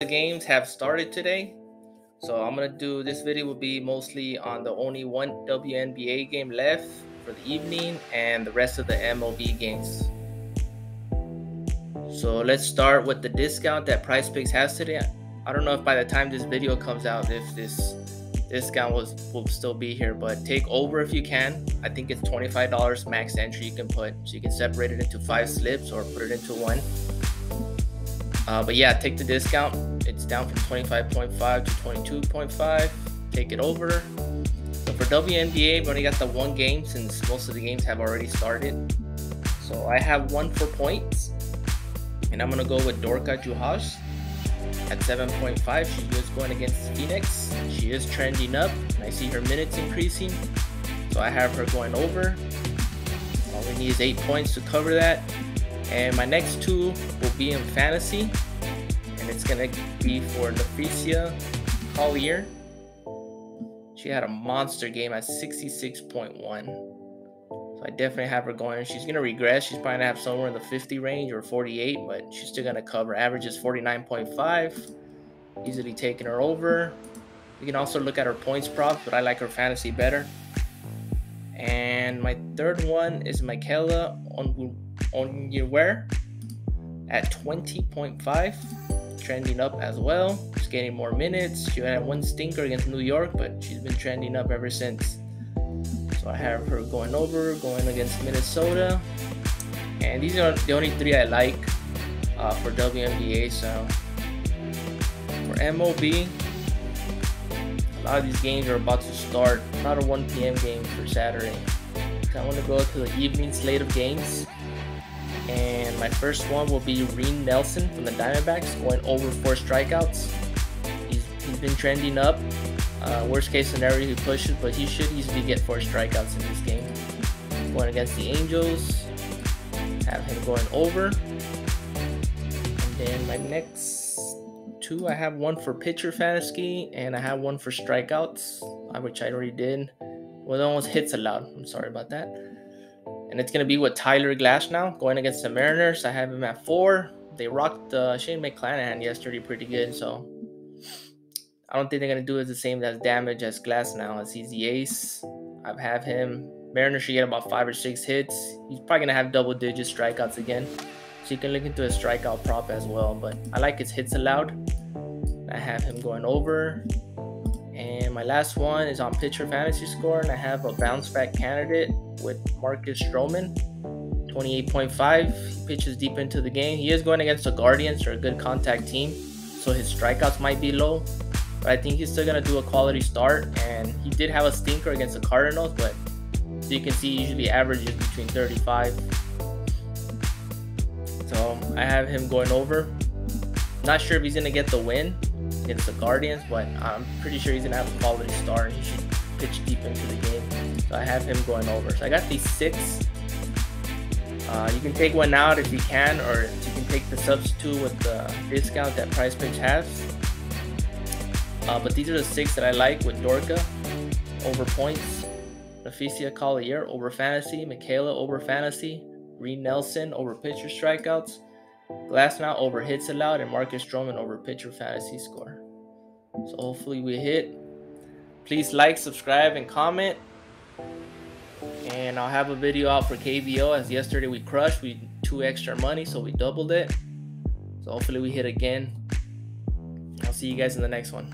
the games have started today. So I'm gonna do this video will be mostly on the only one WNBA game left for the evening and the rest of the MLB games. So let's start with the discount that Prize Picks has today. I don't know if by the time this video comes out if this discount was will still be here, but take over if you can. I think it's $25 max entry you can put. So you can separate it into five slips or put it into one. Uh, but yeah, take the discount. It's down from 25.5 to 22.5. Take it over. So for WNBA, we only got the one game since most of the games have already started. So I have one for points. And I'm going to go with Dorka Juhász at 7.5. She is going against Phoenix. She is trending up. And I see her minutes increasing. So I have her going over. All we need is 8 points to cover that. And my next two be in fantasy. And it's to be for Napheesa Collier. She had a monster game at 66.1. So I definitely have her going. She's to regress. She's probably to have somewhere in the 50 range or 48, but she's still to cover. Average is 49.5. Easily taking her over. You can also look at her points props, but I like her fantasy better. And my third one is Michaela on on your wear at 20.5 trending up as well. She's getting more minutes. She had one stinker against new york but she's been trending up ever since. So i have her going over going against minnesota. And these are the only three i like uh, for WNBA so. For MLB a lot of these games are about to start. Not a 1 p.m game for saturday. I want to go to the evening slate of games and my first one will be Ryne Nelson from the Diamondbacks, going over four strikeouts. He's, he's been trending up. Uh, worst case scenario, he pushes, but he should easily get four strikeouts in this game. Going against the Angels, have him going over. And then my next two, I have one for pitcher fantasy, and I have one for strikeouts, uh, which I already did. Well, almost hits allowed. I'm sorry about that and it's going to be with Tyler Glasnow going against the Mariners. I have him at four. They rocked uh, Shane McClanahan yesterday pretty good, so I don't think they're going to do it the same as damage as Glass now, as he's the ace. I have him. Mariners should get about five or six hits. He's probably going to have double digit strikeouts again. So you can look into a strikeout prop as well, but I like his hits allowed. I have him going over. My last one is on pitcher fantasy score, and I have a bounce back candidate with Marcus Stroman, 28.5. He pitches deep into the game. He is going against the Guardians, or a good contact team, so his strikeouts might be low. But I think he's still gonna do a quality start, and he did have a stinker against the Cardinals, but so you can see he usually averages between 35. So I have him going over. Not sure if he's gonna get the win, against the Guardians, but I'm pretty sure he's gonna have a quality start he should pitch deep into the game. So I have him going over. So I got these six. Uh, you can take one out if you can, or you can take the substitute with the discount that Price Pitch has. Uh, but these are the six that I like with Dorka over points, Napheesa Collier over fantasy, Michaela over fantasy, Ryne Nelson over pitcher strikeouts, Glasnow over hits allowed, and Marcus Stroman over pitcher fantasy score. So hopefully we hit. Please like, subscribe, and comment. And I'll have a video out for KBO as yesterday we crushed. We two extra money, so we doubled it. So hopefully we hit again. I'll see you guys in the next one.